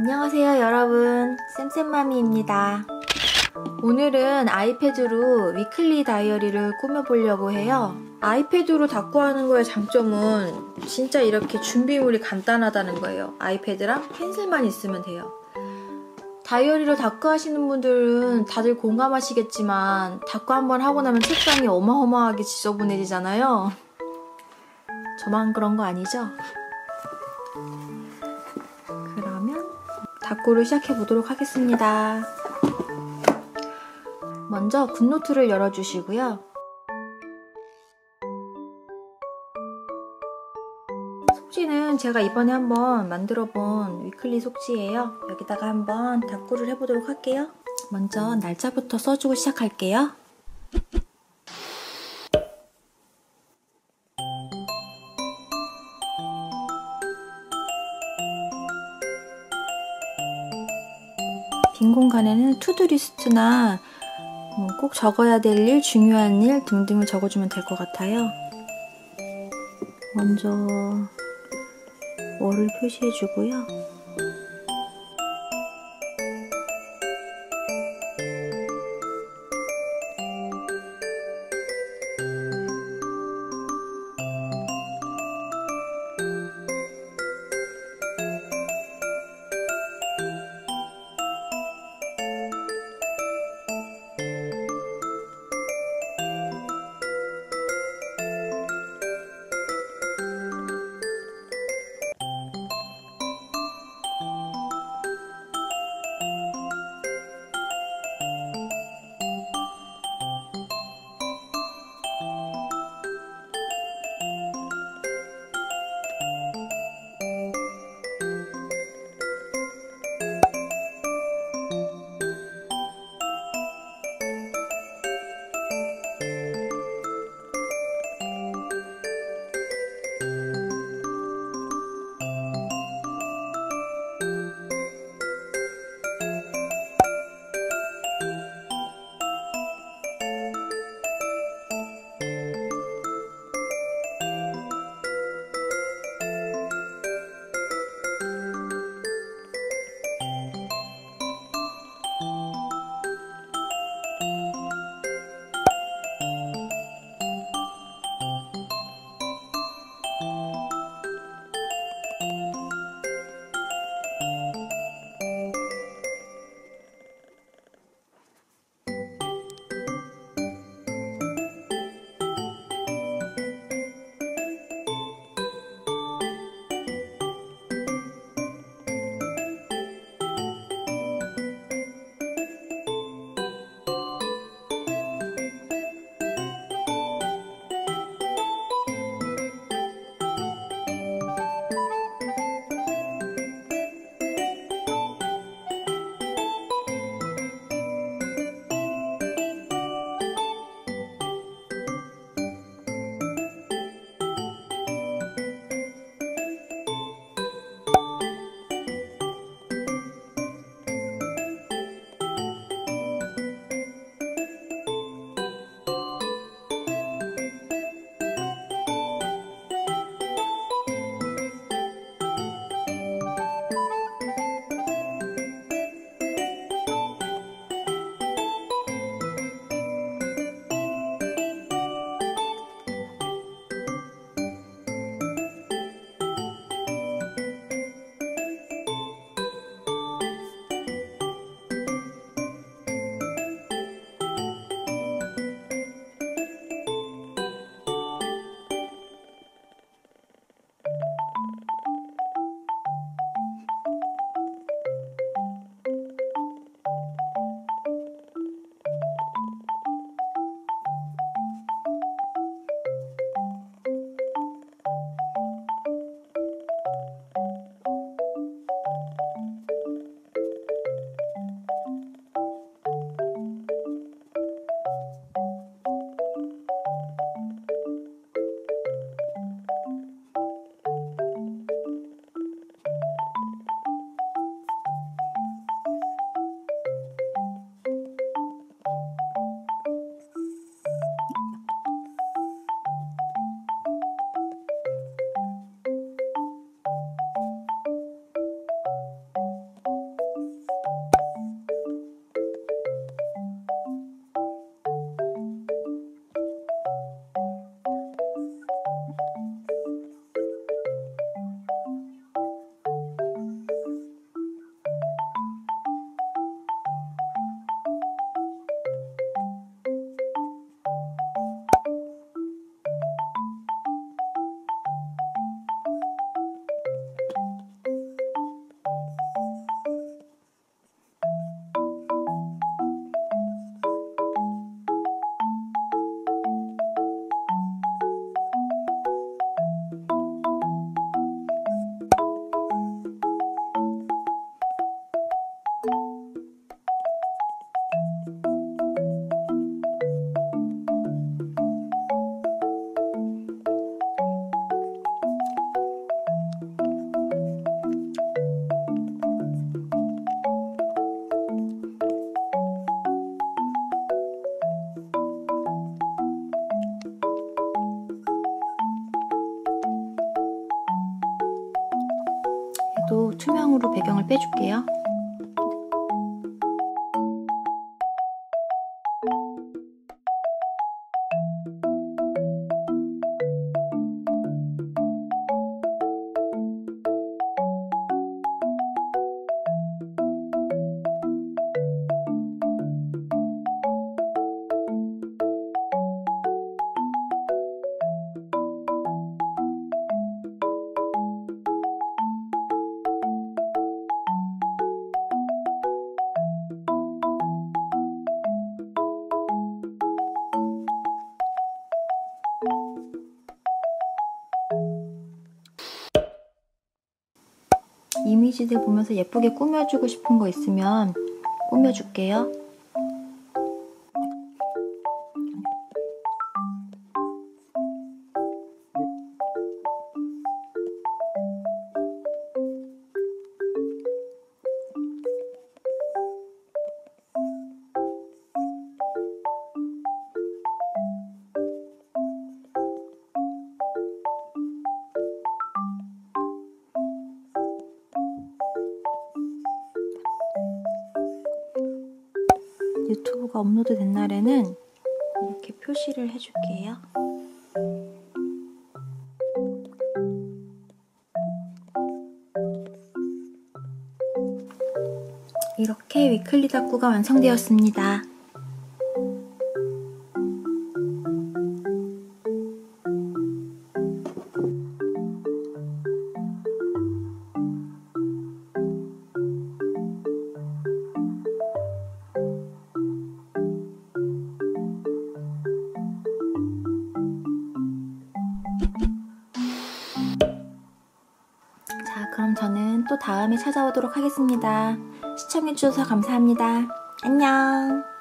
안녕하세요 여러분. 쌤쌤마미입니다. 오늘은 아이패드로 위클리 다이어리를 꾸며보려고 해요. 아이패드로 닦고 하는 거의 장점은 진짜 이렇게 준비물이 간단하다는 거예요. 아이패드랑 펜슬만 있으면 돼요. 다이어리로 닦고 하시는 분들은 다들 공감하시겠지만 닦고 한번 하고 나면 책상이 어마어마하게 지저분해지잖아요. 저만 그런 거 아니죠? 닦고를 시작해 보도록 하겠습니다. 먼저 굿노트를 열어주시고요. 속지는 제가 이번에 한번 만들어 본 위클리 속지예요. 여기다가 한번 닦고를 해보도록 할게요. 먼저 날짜부터 써주고 시작할게요. 빈 공간에는 to-do list나 뭐 꼭 적어야 될 일, 중요한 일 등등을 적어주면 될 것 같아요. 먼저 월을 표시해 주고요. 또 투명으로 배경을 빼줄게요. 이미지들 보면서 예쁘게 꾸며주고 싶은 거 있으면 꾸며줄게요. 유튜브가 업로드 된 날에는 이렇게 표시를 해줄게요. 이렇게 위클리 닭구가 완성되었습니다. 그럼 저는 또 다음에 찾아오도록 하겠습니다. 시청해주셔서 감사합니다. 안녕!